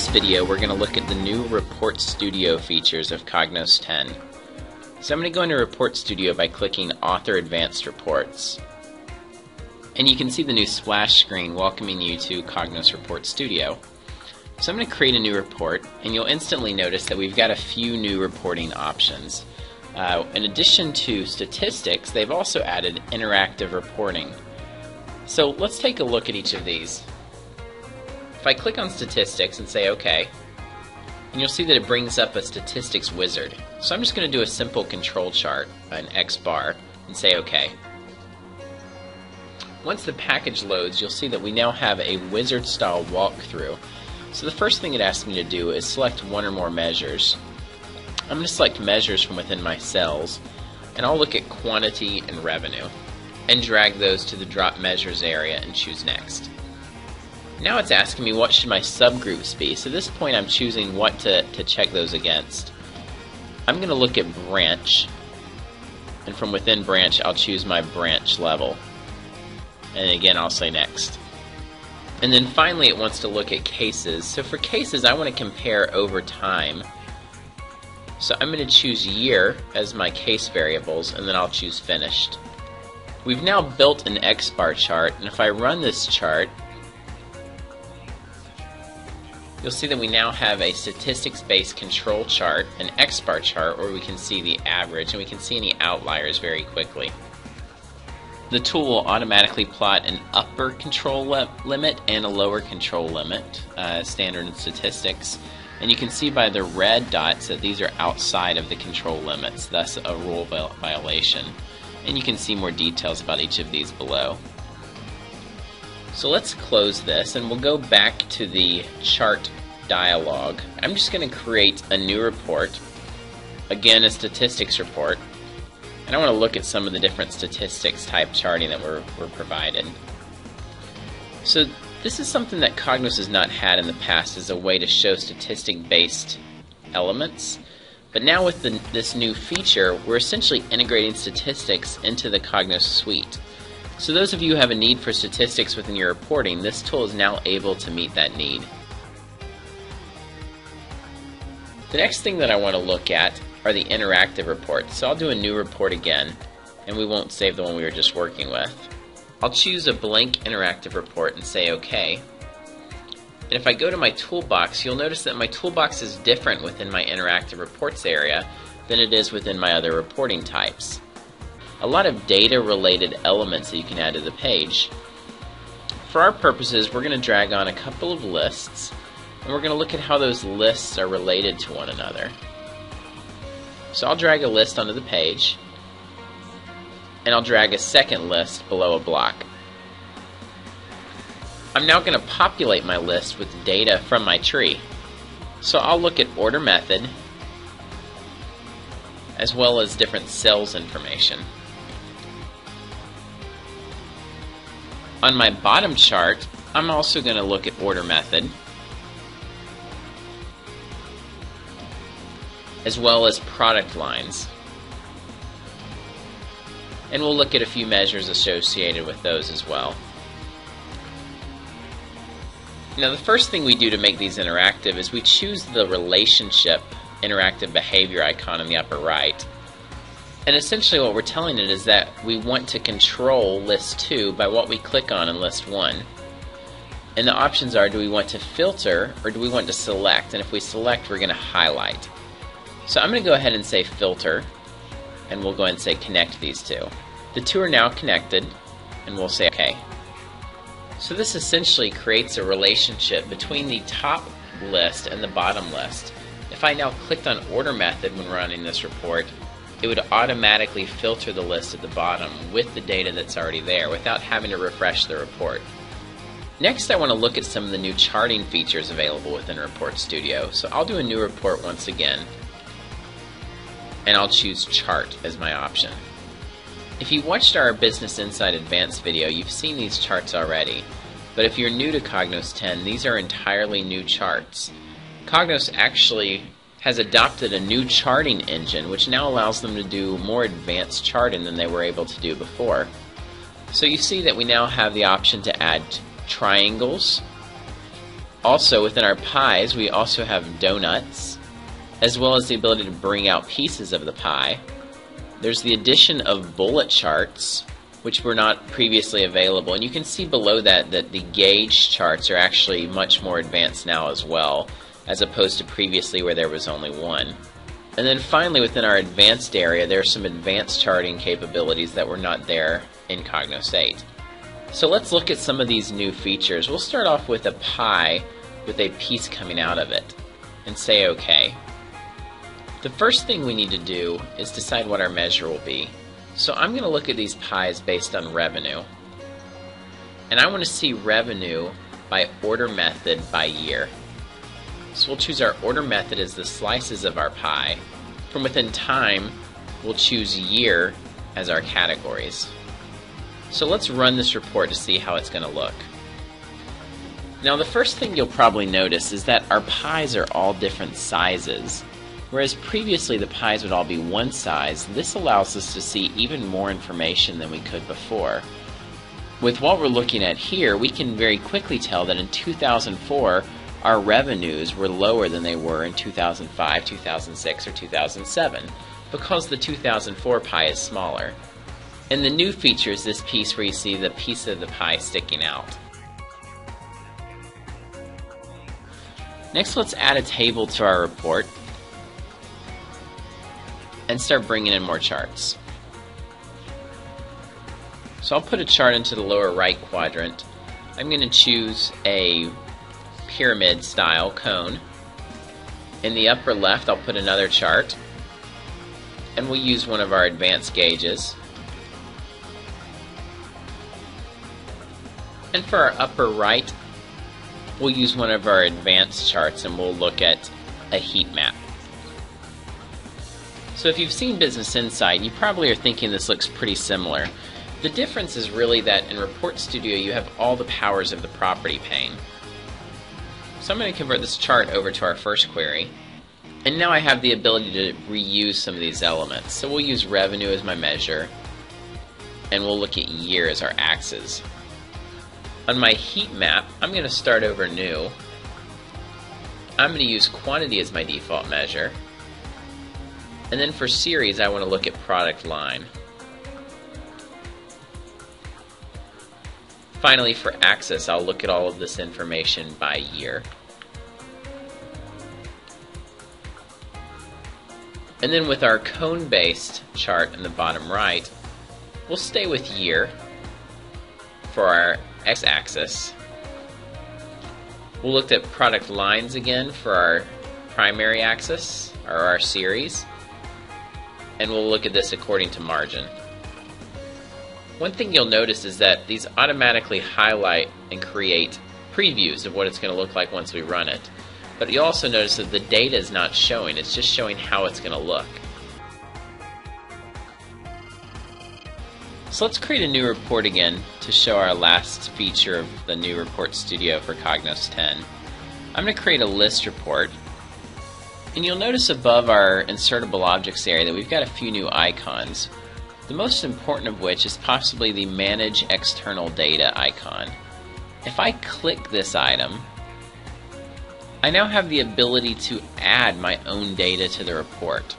this video, we're going to look at the new Report Studio features of Cognos 10. So I'm going to go into Report Studio by clicking Author Advanced Reports. And you can see the new splash screen welcoming you to Cognos Report Studio. So I'm going to create a new report, and you'll instantly notice that we've got a few new reporting options. Uh, in addition to statistics, they've also added interactive reporting. So let's take a look at each of these. If I click on statistics and say OK, and you'll see that it brings up a statistics wizard. So I'm just going to do a simple control chart, an X bar, and say OK. Once the package loads, you'll see that we now have a wizard style walkthrough. So the first thing it asks me to do is select one or more measures. I'm going to select measures from within my sales, and I'll look at quantity and revenue, and drag those to the drop measures area and choose next. Now it's asking me what should my subgroups be. So at this point I'm choosing what to, to check those against. I'm going to look at branch, and from within branch I'll choose my branch level. And again I'll say next. And then finally it wants to look at cases. So for cases I want to compare over time. So I'm going to choose year as my case variables and then I'll choose finished. We've now built an X-bar chart and if I run this chart you'll see that we now have a statistics-based control chart, an X-bar chart, where we can see the average and we can see any outliers very quickly. The tool will automatically plot an upper control limit and a lower control limit, uh, standard in statistics. And you can see by the red dots that these are outside of the control limits, thus a rule violation. And you can see more details about each of these below. So let's close this and we'll go back to the chart dialog. I'm just going to create a new report, again a statistics report, and I want to look at some of the different statistics type charting that were, were provided. So this is something that Cognos has not had in the past as a way to show statistic-based elements. But now with the, this new feature, we're essentially integrating statistics into the Cognos suite. So those of you who have a need for statistics within your reporting, this tool is now able to meet that need. The next thing that I want to look at are the interactive reports. So I'll do a new report again, and we won't save the one we were just working with. I'll choose a blank interactive report and say OK. And if I go to my toolbox, you'll notice that my toolbox is different within my interactive reports area than it is within my other reporting types a lot of data related elements that you can add to the page. For our purposes, we're going to drag on a couple of lists and we're going to look at how those lists are related to one another. So I'll drag a list onto the page and I'll drag a second list below a block. I'm now going to populate my list with data from my tree. So I'll look at order method as well as different sales information. On my bottom chart, I'm also going to look at order method, as well as product lines. And we'll look at a few measures associated with those as well. Now the first thing we do to make these interactive is we choose the relationship interactive behavior icon in the upper right. And essentially what we're telling it is that we want to control list 2 by what we click on in list 1. And the options are do we want to filter or do we want to select? And if we select, we're going to highlight. So I'm going to go ahead and say filter, and we'll go ahead and say connect these two. The two are now connected, and we'll say OK. So this essentially creates a relationship between the top list and the bottom list. If I now clicked on order method when running this report, it would automatically filter the list at the bottom with the data that's already there without having to refresh the report. Next I want to look at some of the new charting features available within Report Studio. So I'll do a new report once again and I'll choose chart as my option. If you watched our Business Insight Advanced video, you've seen these charts already. But if you're new to Cognos 10, these are entirely new charts. Cognos actually has adopted a new charting engine which now allows them to do more advanced charting than they were able to do before. So you see that we now have the option to add triangles, Also, within our pies, we also have donuts, as well as the ability to bring out pieces of the pie. There's the addition of bullet charts, which were not previously available. And you can see below that that the gauge charts are actually much more advanced now as well, as opposed to previously where there was only one. And then finally, within our advanced area, there are some advanced charting capabilities that were not there in Cognos 8. So let's look at some of these new features. We'll start off with a pie with a piece coming out of it and say OK. The first thing we need to do is decide what our measure will be. So I'm going to look at these pies based on revenue. And I want to see revenue by order method by year. So we'll choose our order method as the slices of our pie. From within time, we'll choose year as our categories. So let's run this report to see how it's going to look. Now the first thing you'll probably notice is that our pies are all different sizes. Whereas previously the pies would all be one size, this allows us to see even more information than we could before. With what we're looking at here, we can very quickly tell that in 2004, our revenues were lower than they were in 2005, 2006, or 2007, because the 2004 pie is smaller. And the new feature is this piece where you see the piece of the pie sticking out. Next, let's add a table to our report and start bringing in more charts. So I'll put a chart into the lower right quadrant. I'm going to choose a pyramid style cone. In the upper left I'll put another chart and we'll use one of our advanced gauges. And for our upper right we'll use one of our advanced charts and we'll look at a heat map. So if you've seen Business Insight, you probably are thinking this looks pretty similar. The difference is really that in Report Studio you have all the powers of the property pane. So I'm going to convert this chart over to our first query. And now I have the ability to reuse some of these elements. So we'll use revenue as my measure, and we'll look at year as our axis. On my heat map, I'm going to start over new. I'm going to use quantity as my default measure. And then for series, I want to look at product line. Finally, for axis, I'll look at all of this information by year. And then with our cone-based chart in the bottom right, we'll stay with year for our x-axis. We'll look at product lines again for our primary axis, or our series and we'll look at this according to margin. One thing you'll notice is that these automatically highlight and create previews of what it's going to look like once we run it. But you'll also notice that the data is not showing, it's just showing how it's going to look. So let's create a new report again to show our last feature of the new Report Studio for Cognos 10. I'm going to create a list report and you'll notice above our insertable objects area that we've got a few new icons. The most important of which is possibly the Manage External Data icon. If I click this item, I now have the ability to add my own data to the report.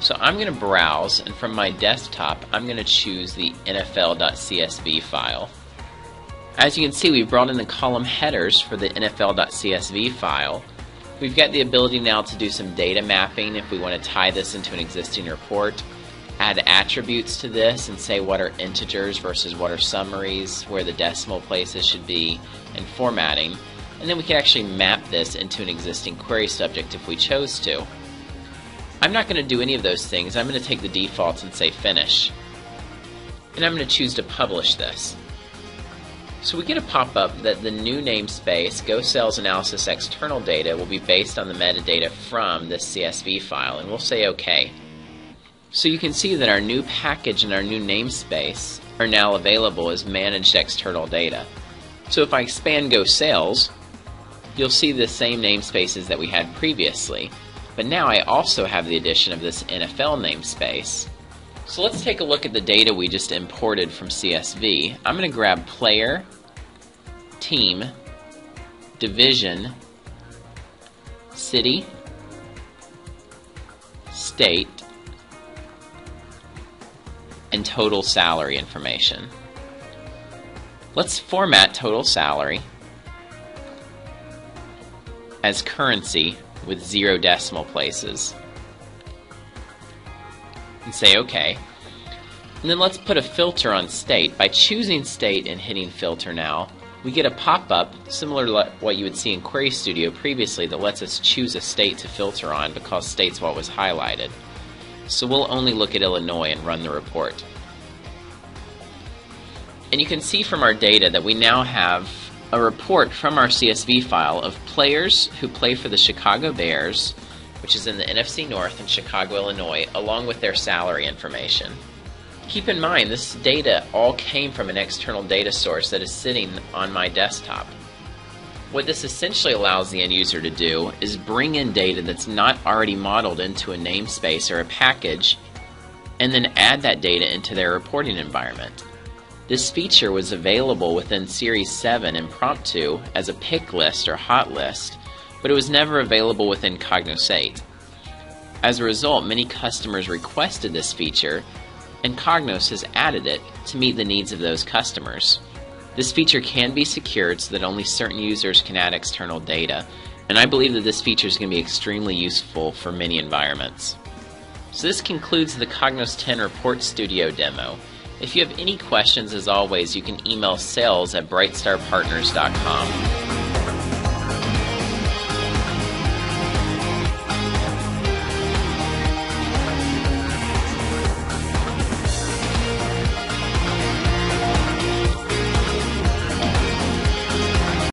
So I'm going to browse, and from my desktop, I'm going to choose the NFL.csv file. As you can see, we've brought in the column headers for the NFL.csv file, We've got the ability now to do some data mapping if we want to tie this into an existing report, add attributes to this and say what are integers versus what are summaries, where the decimal places should be, and formatting. And then we can actually map this into an existing query subject if we chose to. I'm not going to do any of those things. I'm going to take the defaults and say finish. And I'm going to choose to publish this. So we get a pop-up that the new namespace, Go Sales Analysis External Data, will be based on the metadata from this CSV file, and we'll say OK. So you can see that our new package and our new namespace are now available as managed external data. So if I expand Go Sales, you'll see the same namespaces that we had previously, but now I also have the addition of this NFL namespace. So let's take a look at the data we just imported from CSV. I'm going to grab player, team, division, city, state, and total salary information. Let's format total salary as currency with zero decimal places. And say OK. And then let's put a filter on state. By choosing state and hitting filter now, we get a pop-up similar to what you would see in Query Studio previously that lets us choose a state to filter on because state's what was highlighted. So we'll only look at Illinois and run the report. And you can see from our data that we now have a report from our CSV file of players who play for the Chicago Bears, which is in the NFC North in Chicago, Illinois, along with their salary information. Keep in mind, this data all came from an external data source that is sitting on my desktop. What this essentially allows the end user to do is bring in data that's not already modeled into a namespace or a package, and then add that data into their reporting environment. This feature was available within Series 7 Impromptu as a pick list or hot list, but it was never available within Cognos 8. As a result, many customers requested this feature, and Cognos has added it to meet the needs of those customers. This feature can be secured so that only certain users can add external data, and I believe that this feature is going to be extremely useful for many environments. So this concludes the Cognos 10 Report Studio demo. If you have any questions, as always, you can email sales at brightstarpartners.com.